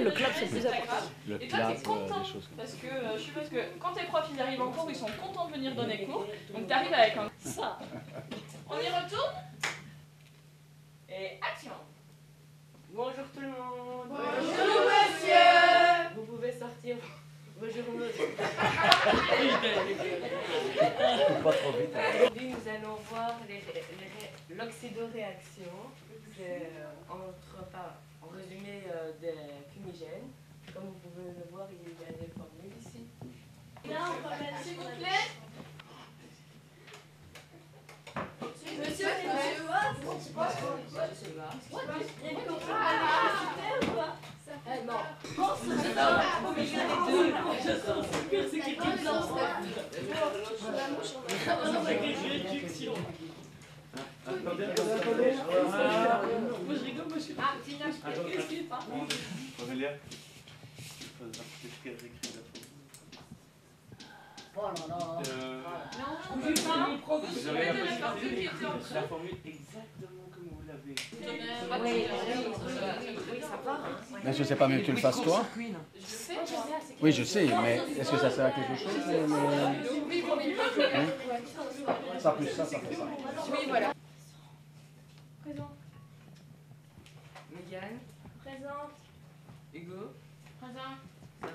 Ouais, le clap, c'est plus important. Le Et toi, t'es euh, content des choses comme parce que euh, je suppose que quand tes profs ils arrivent en cours, ils sont contents de venir donner cours. Donc t'arrives avec un Ça. On y retourne Et action Bonjour tout le monde. Bonjour monsieur Vous pouvez sortir. Bonjour monsieur. Pas trop vite. hein. Aujourd'hui, nous allons voir les- les- les- l'oxydoréaction. C'est euh, entre, en résumé euh, des Comme vous pouvez le voir, il y a des formules ici. S'il vous plaît Monsieur, Je sais pas. Aurélia Oh là là. Euh, on veut pas. Vous avez la Mettez la possibilité formule qui était en dessous. la formule exactement comme vous l'avez. Oui, oui, ça va. hein. Est-ce que c'est pas mieux que tu le fasses toi Je sais, je sais. Oui, je sais, mais est-ce que ça sert à quelque chose euh, mais- Oui. Ça plus ça, ça fait ça. Oui, voilà. Présent. Présente. Hugo, Présent. ça va,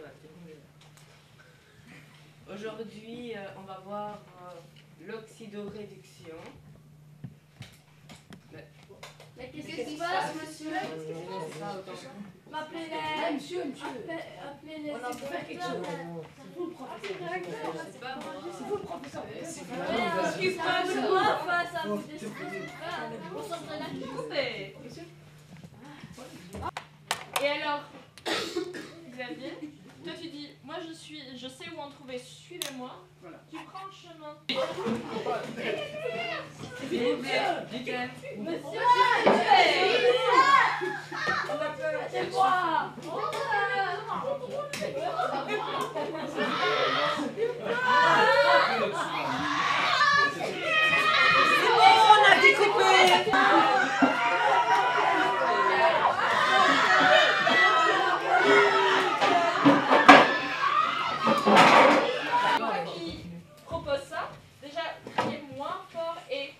le. Aujourd'hui, euh, on va voir euh, l'oxydoréduction. Mais qu'est-ce qui se passe, monsieur C'est autant. Appelez-les. Monsieur, monsieur. Appelez-les. On a fait faire quelque chose. C'est vous le professeur. C'est. C'est vous le professeur. Qu'est-ce qui se passe Moi, face à vous On sort de la Coupé. Et alors, Xavier, toi tu dis, moi je suis, je sais où en trouver, suivez-moi. Tu prends le chemin. Monsieur C'est Moi qui propose ça, déjà crier moins fort et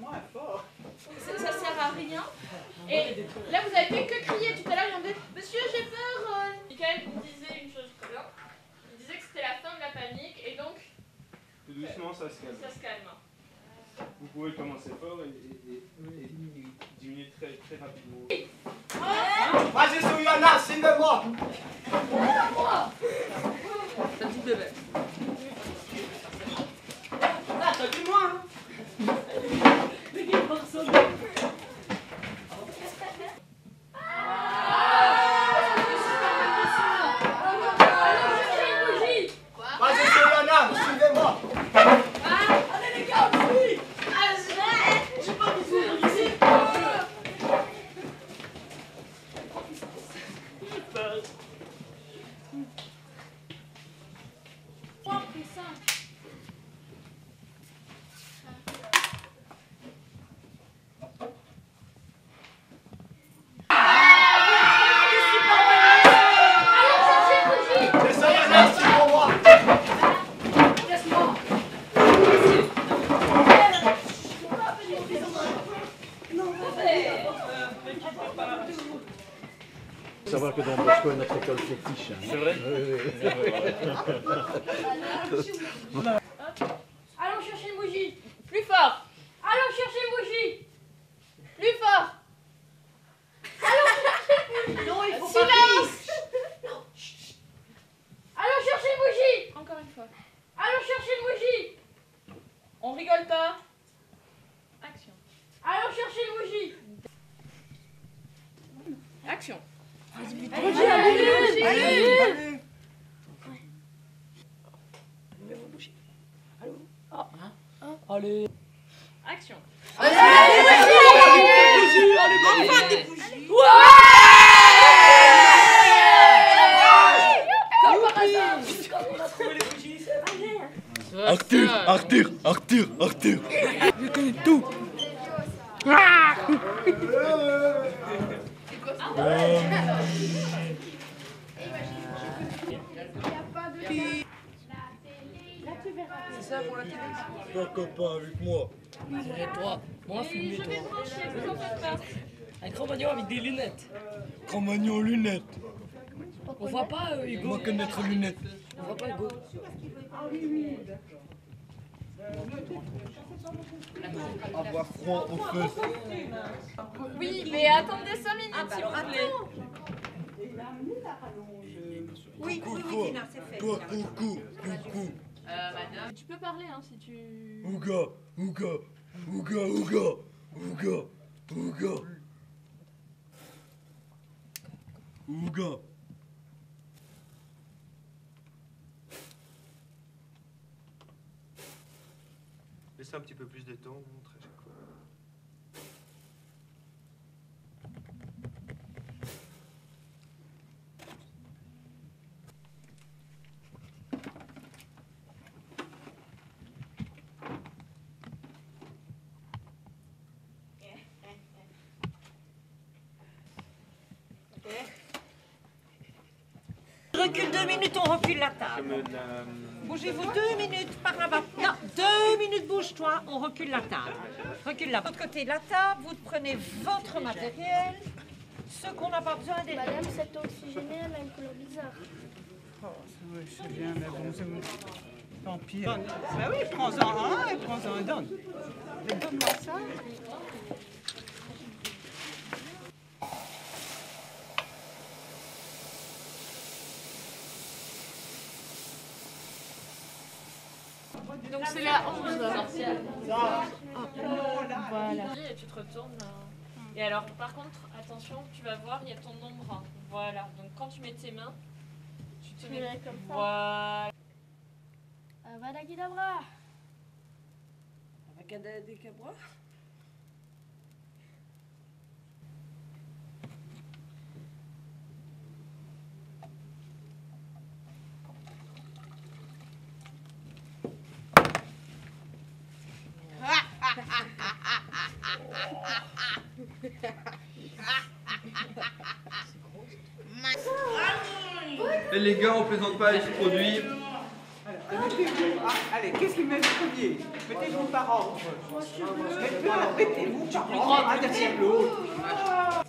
Moins fort. ça, ça sert à rien. Et là vous avez fait que crier tout à l'heure, il y en avait Monsieur j'ai peur. euh. Michael me disait une chose très bien. Il disait que c'était la fin de la panique et donc Tout doucement, ça se calme. ça se calme. Vous pouvez commencer fort et, et- et- et diminuer très, très rapidement. Vas-y, Souyana, signe-moi petit bébé. Ah, t'as dit moi hein Vas-y, Souyana, suivez-moi Et Souyana, suivez-moi Faut savoir que Don Bosco est notre C'est vrai Allons chercher une bougie. Plus fort. Allons chercher une bougie. Plus fort. Non, il faut Silence. Allons chercher une bougie. Encore une fois. Allons chercher une bougie. On rigole pas. Action. Allons chercher une bougie Action. Allez. Action. Arthur, Arthur, Arthur, Arthur. Je connais tout. C'est ça pour la télé Pas avec moi. Dirais toi, moi fumer toi. Un grand magnon avec des lunettes. Grand magnon lunettes. On voit pas Hugo. On voit pas Hugo. Avoir froid au feu. Oui, mais attendez 5 minutes s'il vous plaît. Oui, oui, Coucou, oui, c'est fait. Quoi, coucou, coucou. Tu peux parler hein, si tu... Ouga, ouga, ouga, ouga, ouga, ouga. Ouga. Laissez un petit peu plus de temps, montre à chaque fois. Recule deux minutes, on recule la table. La... Bougez-vous deux minutes par là-bas. Non, deux minutes, bouge-toi, on recule la table. Recule là. De l'autre côté de la table, vous prenez votre matériel. Ce qu'on n'a pas besoin des... Madame, cette oxygénée, elle a une couleur bizarre. Oui, je sais bien, mais bon, c'est... Tant pis. Bah oui, prends-en un et prends-en un donne. Donne-moi ça. Donc c'est la 11. Voilà. Et tu te retournes. là. Et alors, par contre, attention, tu vas voir, il y a ton ombre. Voilà. Donc quand tu mets tes mains, tu te mets comme ça. Voilà. Avada Kedavra. Avacadabra. Et les gars, on plaisante pas avec ce produit. Mettez-vous. Ah, allez, qu'est-ce qui met le premier Mettez-vous par ordre. Mettez-vous par ordre. Ah, derrière l'autre.